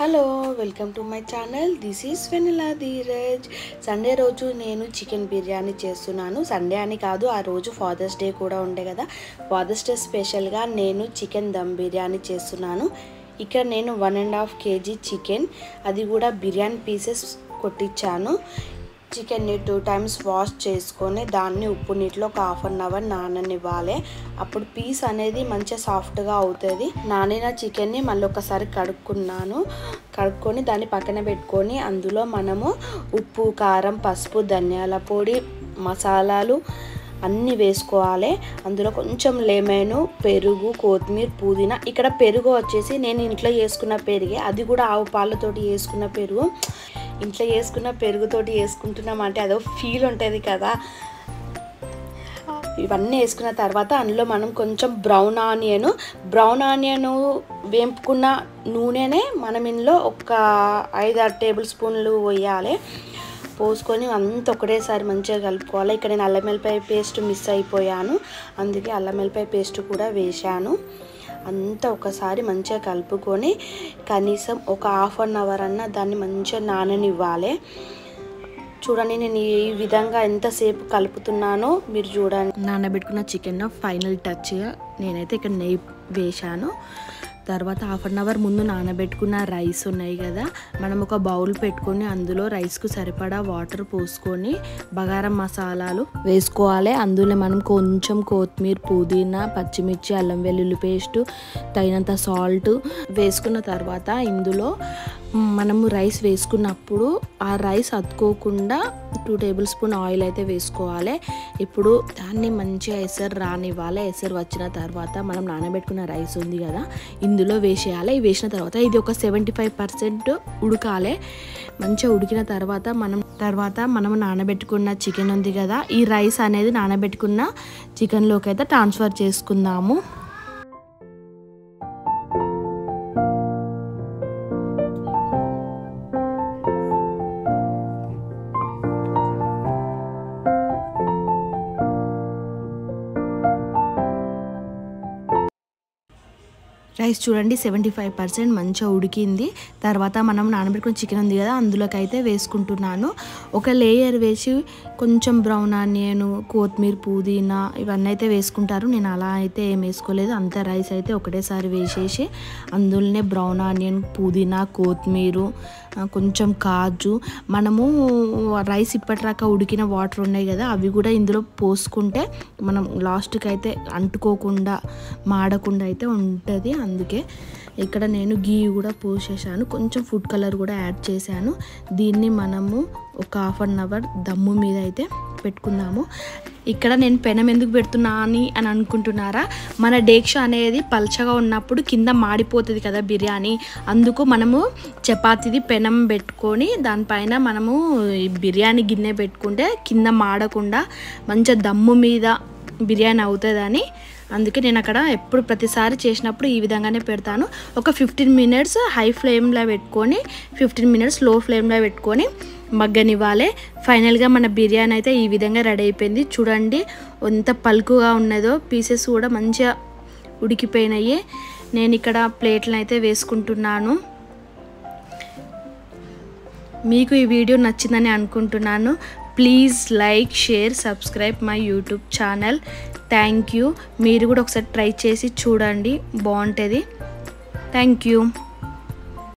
Hello welcome to my channel. This is Venila Dheeraj. Sunday రోజు నేను chicken biryani చేస్తున్నాను. Sunday అని కాదు ఆ రోజు ఫాదర్స్ డే కూడా ఉండే కదా. ఫాదర్స్ డే స్పెషల్గా నేను చికెన్ దమ్ బిర్యానీ చేస్తున్నాను. ఇక్కడ నేను one and half KG chicken. అది కూడా బిర్యానీ పీసెస్ కొట్టించాను చికెన్ని టూ టైమ్స్ వాష్ చేసుకొని దాన్ని ఉప్పు నీటిలో ఒక హాఫ్ అన్ అవర్ నాననివ్వాలి. అప్పుడు పీస్ అనేది మంచిగా సాఫ్ట్గా అవుతుంది. నానిన చికెన్ని మళ్ళీ ఒకసారి కడుక్కున్నాను. కడుక్కొని దాన్ని పక్కన పెట్టుకొని అందులో మనము ఉప్పు కారం పసుపు ధనియాల పొడి మసాలాలు అన్నీ వేసుకోవాలి. అందులో కొంచెం లెమన్ పెరుగు కొత్తిమీర పుదీనా. ఇక్కడ పెరుగు వచ్చేసి నేను ఇంట్లో చేసుకున్న పెరిగే. అది కూడా ఆవు పాలతోటి వేసుకున్న పెరుగు. ఇంట్లో చేసుకున్న పెరుగుతోటి వేసుకుంటున్నాం అంటే అదో ఫీల్ ఉంటుంది కదా. ఇవన్నీ వేసుకున్న తర్వాత అందులో మనం కొంచెం బ్రౌన్ ఆనియన్ బ్రౌన్ ఆనియన్ వేపుకున్న నూనెనే మనం ఇందులో ఒక ఐదు ఆరు టేబుల్ స్పూన్లు వేయాలి. పోసుకొని అంత ఒకటేసారి మంచిగా కలుపుకోవాలి. ఇక్కడ నేను అల్లం వెల్లిపాయ పేస్ట్ మిస్ అయిపోయాను. అందుకే అల్లం వెల్లిపాయ పేస్ట్ కూడా వేశాను. అంతా ఒకసారి మంచిగా కలుపుకొని కనీసం ఒక హాఫ్ అన్ అవర్ అన్న దాన్ని మంచిగా నాననివ్వాలి. చూడండి నేను ఈ విధంగా ఎంతసేపు కలుపుతున్నానో మీరు చూడండి. నానబెట్టుకున్న చికెన్ ఫైనల్ టచ్గా నేనైతే ఇక్కడ నెయ్యి వేశాను. తర్వాత హాఫ్ అన్ అవర్ ముందు నానబెట్టుకున్న రైస్ ఉన్నాయి కదా మనం ఒక బౌల్ పెట్టుకొని అందులో రైస్కు సరిపడా వాటర్ పోసుకొని బగారం మసాలాలు వేసుకోవాలి. అందులో మనం కొంచెం కొత్తిమీర పుదీనా పచ్చిమిర్చి అల్లం వెల్లుల్లి పేస్ట్ తగినంత సాల్ట్ వేసుకున్న తర్వాత ఇందులో మనము రైస్ వేసుకున్నప్పుడు ఆ రైస్ అతుకోకుండా టూ టేబుల్ స్పూన్ ఆయిల్ అయితే వేసుకోవాలి. ఇప్పుడు దాన్ని మంచిగా ఎసరు రానివ్వాలి. ఎసరు వచ్చిన తర్వాత మనం నానబెట్టుకున్న రైస్ ఉంది కదా ఇందులో వేసేయాలి. వేసిన తర్వాత ఇది ఒక సెవెంటీ ఫైవ్ పర్సెంట్ ఉడకాలి. మంచిగా ఉడికిన తర్వాత మనం తర్వాత మనం నానబెట్టుకున్న చికెన్ ఉంది కదా ఈ రైస్ అనేది నానబెట్టుకున్న చికెన్లోకి అయితే ట్రాన్స్ఫర్ చేసుకుందాము. రైస్ చూడండి సెవెంటీ ఫైవ్ పర్సెంట్ మంచిగా ఉడికింది. తర్వాత మనం నానబెట్టుకున్న చికెన్ ఉంది కదా అందులోకి అయితే వేసుకుంటున్నాను. ఒక లేయర్ వేసి కొంచెం బ్రౌన్ ఆనియన్ కొత్తిమీర పుదీనా ఇవన్నీ అయితే వేసుకుంటారు. నేను అలా అయితే ఏం వేసుకోలేదు. అంత రైస్ అయితే ఒకటేసారి వేసేసి అందులోనే బ్రౌన్ ఆనియన్ పుదీనా కొత్తిమీర కొంచెం కాజు. మనము రైస్ ఇప్పటిదాకా ఉడికిన వాటర్ ఉన్నాయి కదా అవి కూడా ఇందులో పోసుకుంటే మనం లాస్ట్కి అయితే అంటుకోకుండా మాడకుండా అయితే ఉంటుంది. అందుకే ఇక్కడ నేను గీ కూడా పోసేసాను కొంచెం ఫుడ్ కలర్ కూడా యాడ్ చేశాను. దీన్ని మనము ఒక హాఫ్ అన్ అవర్ దమ్ము మీద అయితే పెట్టుకుందాము ఇక్కడ నేను పెనం ఎందుకు పెడుతున్నా అని అని అనుకుంటున్నారా? మన డేక్ష అనేది పల్చగా ఉన్నప్పుడు కింద మాడిపోతుంది కదా బిర్యానీ. అందుకు మనము చపాతీది పెనం పెట్టుకొని దానిపైన మనము బిర్యానీ గిన్నె పెట్టుకుంటే కింద మాడకుండా మంచిగా దమ్ము మీద బిర్యానీ అవుతుందని అందుకే నేను అక్కడ ఎప్పుడు ప్రతిసారి చేసినప్పుడు ఈ విధంగానే పెడతాను. ఒక ఫిఫ్టీన్ మినిట్స్ హై ఫ్లేమ్లో పెట్టుకొని ఫిఫ్టీన్ మినిట్స్లో ఫ్లేమ్లో పెట్టుకొని మగ్గనివ్వాలి. ఫైనల్గా మన బిర్యానీ అయితే ఈ విధంగా రెడీ అయిపోయింది. చూడండి ఎంత పలుకుగా ఉన్నదో పీసెస్ కూడా మంచిగా ఉడికిపోయినాయి. నేను ఇక్కడ ప్లేట్లను అయితే వేసుకుంటున్నాను. మీకు ఈ వీడియో నచ్చిందని అనుకుంటున్నాను. Please like share subscribe my YouTube channel thank you మీరు కూడా ఒకసారి ట్రై చేసి చూడండి. బాగుంటుంది. Thank you